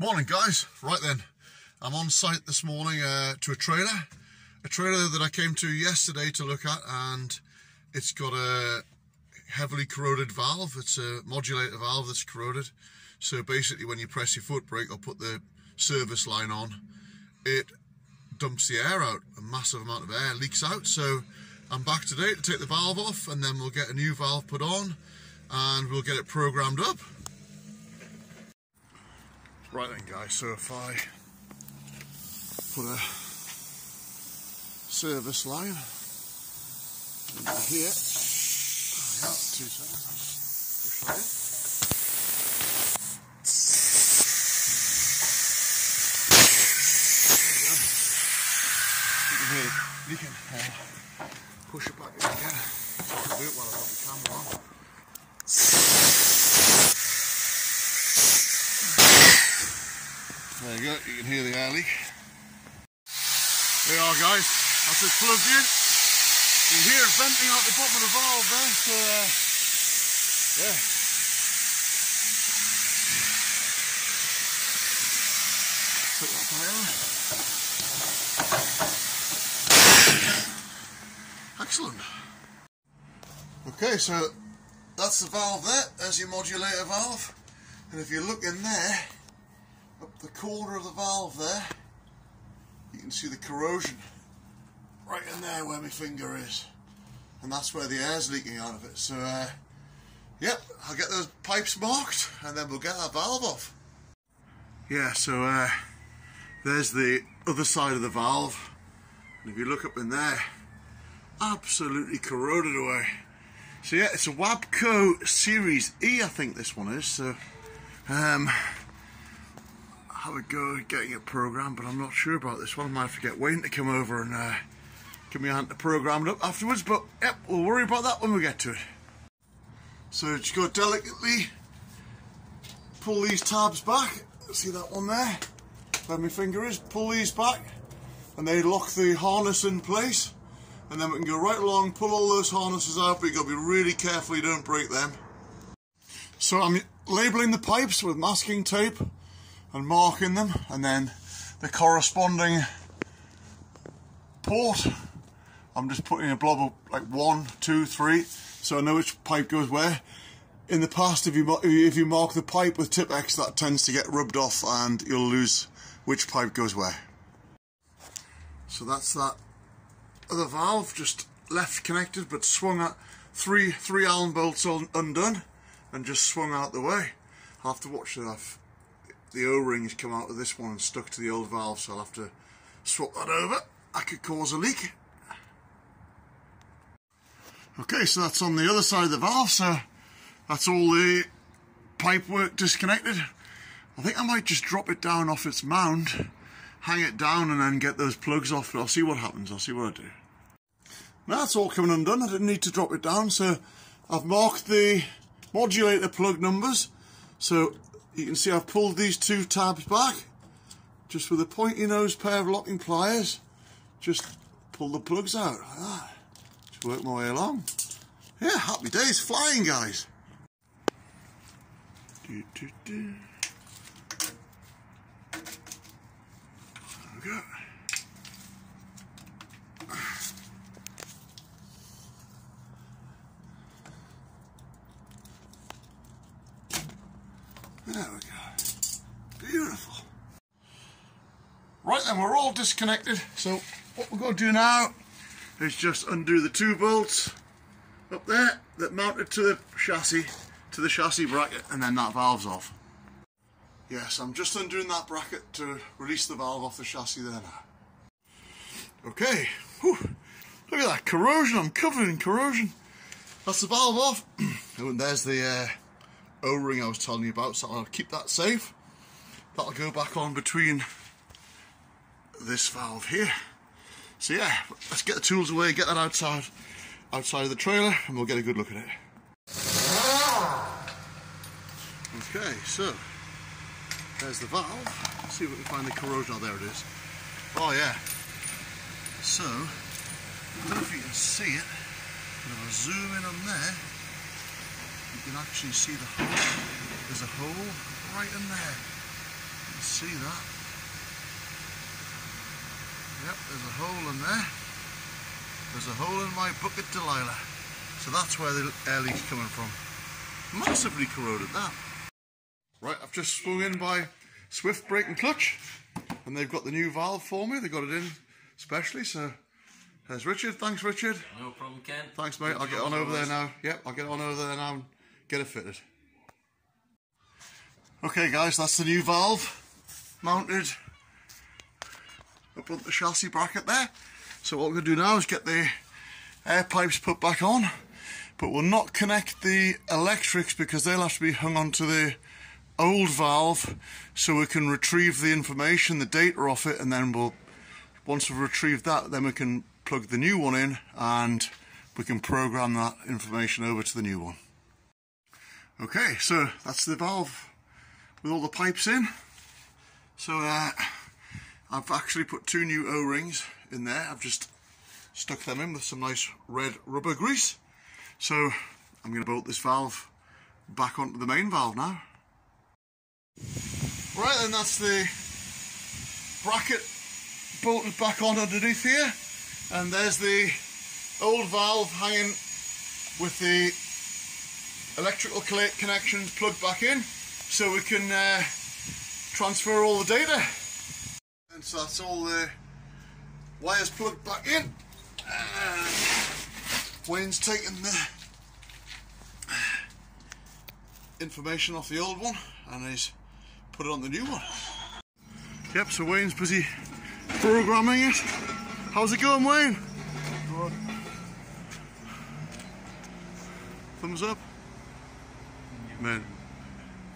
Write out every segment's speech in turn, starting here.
Morning guys, right then, I'm on site this morning uh, to a trailer, a trailer that I came to yesterday to look at and it's got a heavily corroded valve, it's a modulator valve that's corroded, so basically when you press your foot brake or put the service line on, it dumps the air out, a massive amount of air leaks out, so I'm back today to take the valve off and then we'll get a new valve put on and we'll get it programmed up. Right then guys, so if I put a service line here, two seconds. You can. Uh, push it back in again. I can do it while I've got the camera on. There you go, you can hear the leak. There you are guys, that's it plugged in. You can hear it venting out the bottom of the valve there, so uh, yeah. Put that back on. Excellent. Okay, so that's the valve there, there's your modulator valve. And if you look in there, up the corner of the valve there, you can see the corrosion right in there where my finger is. And that's where the air's leaking out of it. So, uh, yep, I'll get those pipes marked and then we'll get that valve off. Yeah, so uh, there's the other side of the valve. And if you look up in there, absolutely corroded away. So yeah, it's a Wabco Series E, I think this one is. So, um, have a go at getting it programmed, but I'm not sure about this one. I might have to get Wayne to come over and uh, give me a hand to program it up afterwards, but yep, we'll worry about that when we get to it. So just go delicately pull these tabs back. See that one there? Where my finger is. Pull these back and they lock the harness in place. And then we can go right along, pull all those harnesses out, but you've got to be really careful you don't break them. So I'm labelling the pipes with masking tape and marking them and then the corresponding port. I'm just putting a blob of like one two three so I know which pipe goes where. In the past if you if you mark the pipe with Tipp-Ex that tends to get rubbed off and you'll lose which pipe goes where. So that's that other valve just left connected but swung at three three Allen bolts on, undone and just swung out the way. I'll have to watch that the O-rings come out of this one and stuck to the old valve so I'll have to swap that over. That could cause a leak. Okay, so that's on the other side of the valve, so that's all the pipe work disconnected. I think I might just drop it down off its mound, hang it down and then get those plugs off. I'll see what happens, I'll see what I do. Now that's all coming undone, I didn't need to drop it down, so I've marked the modulator plug numbers. So you can see I've pulled these two tabs back. Just with a pointy nose pair of locking pliers. Just pull the plugs out like that. Just work my way along. Yeah happy days flying guys. Do, do, do. There we go. There we go. Beautiful. Right then, we're all disconnected. So what we're going to do now is just undo the two bolts up there that mounted to the chassis, to the chassis bracket, and then that valve's off. Yes, I'm just undoing that bracket to release the valve off the chassis there now. Okay, Whew. look at that corrosion, I'm covered in corrosion. That's the valve off. oh, and there's the uh, O-ring I was telling you about, so I'll keep that safe. That'll go back on between this valve here. So yeah, let's get the tools away, get that outside, outside of the trailer, and we'll get a good look at it. Okay, so there's the valve. Let's see if we can find the corrosion. Oh, there it is. Oh yeah. So, I don't know if you can see it, but if I zoom in on there, you can actually see the hole. There's a hole right in there. You can see that. Yep, there's a hole in there. There's a hole in my bucket Delilah. So that's where the air leak's coming from. Massively corroded that. Right, I've just swung in by Swift Brake and Clutch. And they've got the new valve for me. They got it in specially, so there's Richard. Thanks, Richard. No problem, Ken. Thanks, mate. I'll get on over there now. Yep, I'll get on over there now and get it fitted. Okay, guys, that's the new valve mounted up on the chassis bracket there. So what we're going to do now is get the air pipes put back on, but we'll not connect the electrics because they'll have to be hung onto the old valve so we can retrieve the information, the data off it, and then we'll, once we've retrieved that, then we can plug the new one in and we can program that information over to the new one. Okay, so that's the valve with all the pipes in. So uh, I've actually put two new O-rings in there. I've just stuck them in with some nice red rubber grease. So I'm going to bolt this valve back onto the main valve now. Right then that's the bracket bolted back on underneath here and there's the old valve hanging with the electrical connections plugged back in so we can uh, transfer all the data and so that's all the wires plugged back in and Wayne's taking the information off the old one and he's put it on the new one. Yep, so Wayne's busy programming it. How's it going, Wayne? Good. Thumbs up?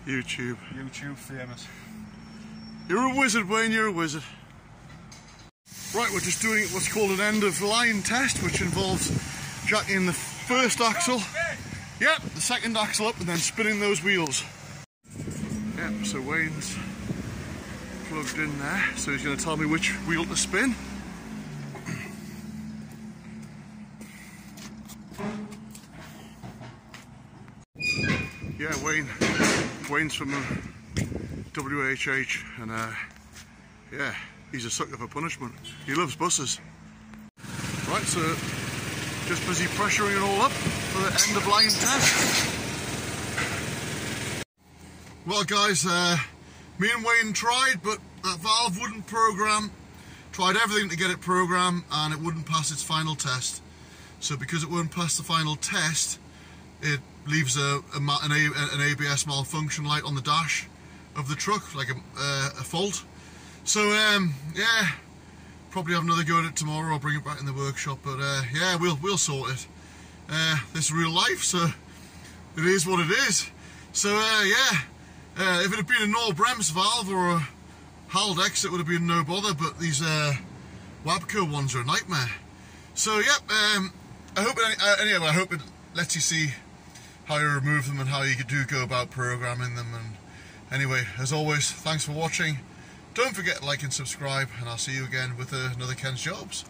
YouTube. YouTube famous. You're a wizard, Wayne, you're a wizard. Right, we're just doing what's called an end of line test, which involves jacking the first axle, yep, the second axle up, and then spinning those wheels. Yep, so Wayne's plugged in there, so he's going to tell me which wheel to spin. Yeah, Wayne. Wayne's from uh, WHH, and uh, yeah, he's a sucker for punishment. He loves buses. Right, so just busy pressuring it all up for the end of line test. Well guys, uh, me and Wayne tried, but that valve wouldn't program. Tried everything to get it programmed and it wouldn't pass its final test. So because it wouldn't pass the final test, it leaves a, a an, a, an, ABS malfunction light on the dash of the truck, like a, uh, a fault. So um, yeah, probably have another go at it tomorrow. I'll bring it back in the workshop, but uh, yeah, we'll we'll sort it. Uh, this is real life, so it is what it is. So uh, yeah. Uh, if it had been a Knorr Bremse valve or a Haldex, it would have been no bother, but these uh, Wabco ones are a nightmare. So, yep, um, I hope, it, uh, anyway, I hope it lets you see how you remove them and how you do go about programming them. And anyway, as always, thanks for watching. Don't forget to like and subscribe, and I'll see you again with another Ken's Jobs.